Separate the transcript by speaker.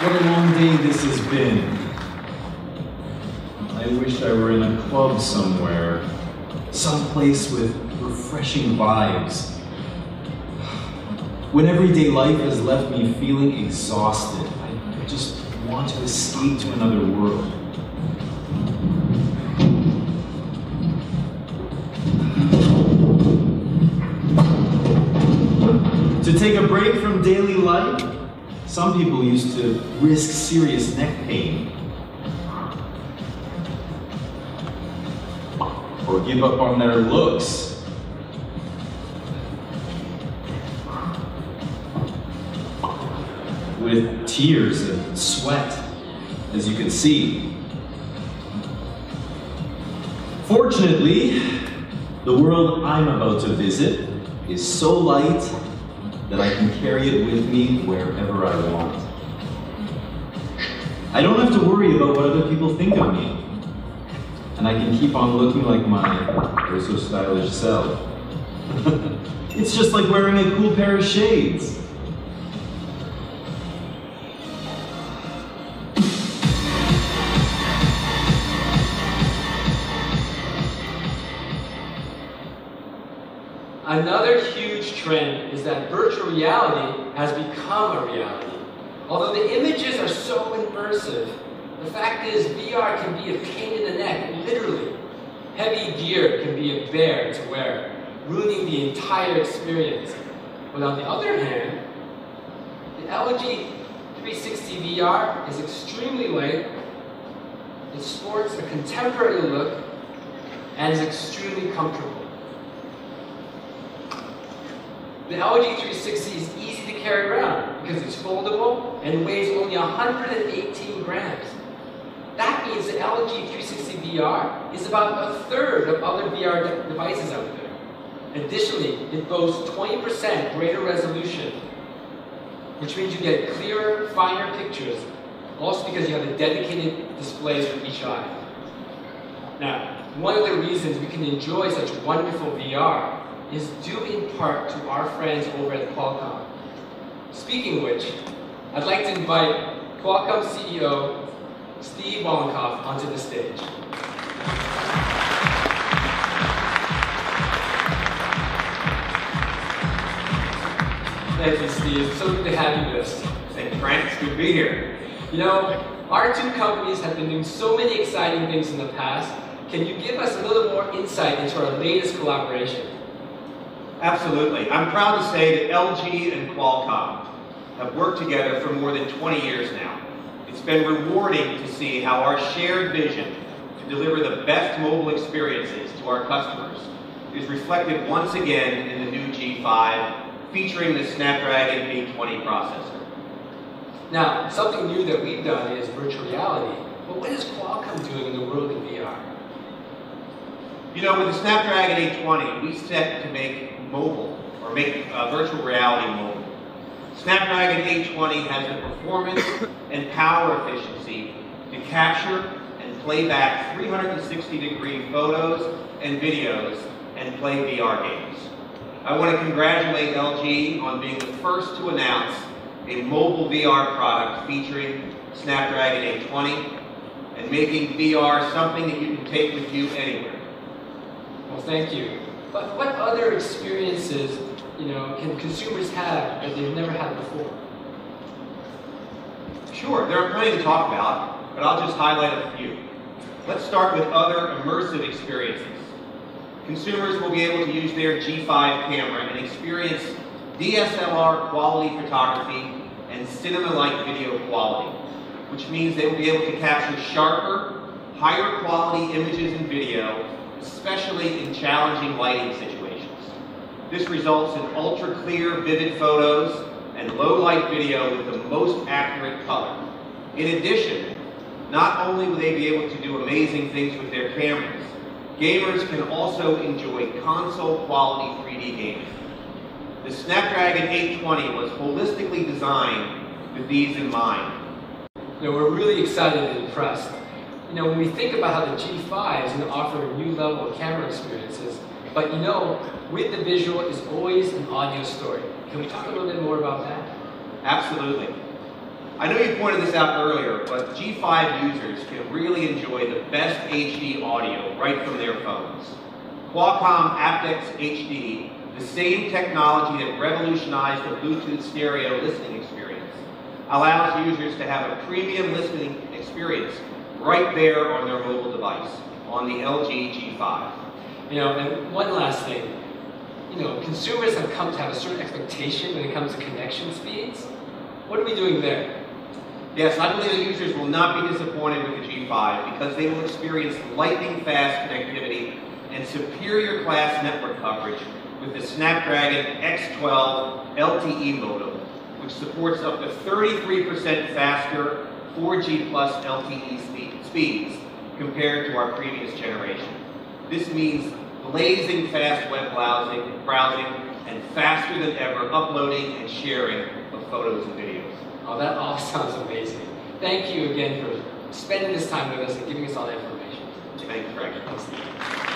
Speaker 1: What a long day this has been. I wish I were in a club somewhere, someplace with refreshing vibes. When everyday life has left me feeling exhausted, I just want to escape to another world. To take a break from daily life, some people used to risk serious neck pain. Or give up on their looks. With tears and sweat, as you can see. Fortunately, the world I'm about to visit is so light that I can carry it with me wherever I want. I don't have to worry about what other people think of me. And I can keep on looking like my so stylish self. it's just like wearing a cool pair of shades.
Speaker 2: Another huge trend is that virtual reality has become a reality. Although the images are so immersive, the fact is VR can be a pain in the neck, literally. Heavy gear can be a bear to wear, ruining the entire experience. But on the other hand, the LG 360 VR is extremely light, it sports a contemporary look, and is extremely comfortable. The LG 360 is easy to carry around because it's foldable and weighs only 118 grams. That means the LG 360 VR is about a third of other VR de devices out there. Additionally, it boasts 20% greater resolution, which means you get clearer, finer pictures, also because you have the dedicated displays for each eye. Now, one of the reasons we can enjoy such wonderful VR is due in part to our friends over at Qualcomm. Speaking of which, I'd like to invite Qualcomm CEO Steve Mollenkopf onto the stage. Thank you, Steve. So good to have you with us.
Speaker 3: Thank you, Frank. It's good to be here.
Speaker 2: You know, our two companies have been doing so many exciting things in the past. Can you give us a little more insight into our latest collaboration?
Speaker 3: Absolutely. I'm proud to say that LG and Qualcomm have worked together for more than 20 years now. It's been rewarding to see how our shared vision to deliver the best mobile experiences to our customers is reflected once again in the new G5 featuring the Snapdragon 820 processor.
Speaker 2: Now, something new that we've done is virtual reality. But what is Qualcomm doing in the world of VR?
Speaker 3: You know, with the Snapdragon 820, we set to make mobile, or make uh, virtual reality mobile. Snapdragon 820 has the performance and power efficiency to capture and play back 360 degree photos and videos and play VR games. I want to congratulate LG on being the first to announce a mobile VR product featuring Snapdragon 820 and making VR something that you can take with you anywhere.
Speaker 2: Well, thank you. But what other experiences, you know, can consumers have that they've never had before?
Speaker 3: Sure, there are plenty to talk about, but I'll just highlight a few. Let's start with other immersive experiences. Consumers will be able to use their G5 camera and experience DSLR quality photography and cinema-like video quality, which means they will be able to capture sharper, higher quality images and video especially in challenging lighting situations. This results in ultra clear, vivid photos and low light video with the most accurate color. In addition, not only will they be able to do amazing things with their cameras, gamers can also enjoy console quality 3D gaming. The Snapdragon 820 was holistically designed with these in mind.
Speaker 2: You we're really excited and impressed you know, when we think about how the G5 is going to offer a new level of camera experiences, but you know, with the visual is always an audio story. Can we talk a little bit more about that?
Speaker 3: Absolutely. I know you pointed this out earlier, but G5 users can really enjoy the best HD audio right from their phones. Qualcomm aptX HD, the same technology that revolutionized the Bluetooth stereo listening experience, allows users to have a premium listening experience right there on their mobile device, on the LG G5.
Speaker 2: You know, and one last thing. You know, consumers have come to have a certain expectation when it comes to connection speeds. What are we doing there?
Speaker 3: Yes, I believe that users will not be disappointed with the G5 because they will experience lightning fast connectivity and superior class network coverage with the Snapdragon X12 LTE modem, which supports up to 33% faster 4G plus LTE speed, speeds compared to our previous generation. This means blazing fast web browsing, browsing and faster than ever uploading and sharing of photos and videos.
Speaker 2: Oh, that all sounds amazing. Thank you again for spending this time with us and giving us all that information.
Speaker 3: Thank you, Frank.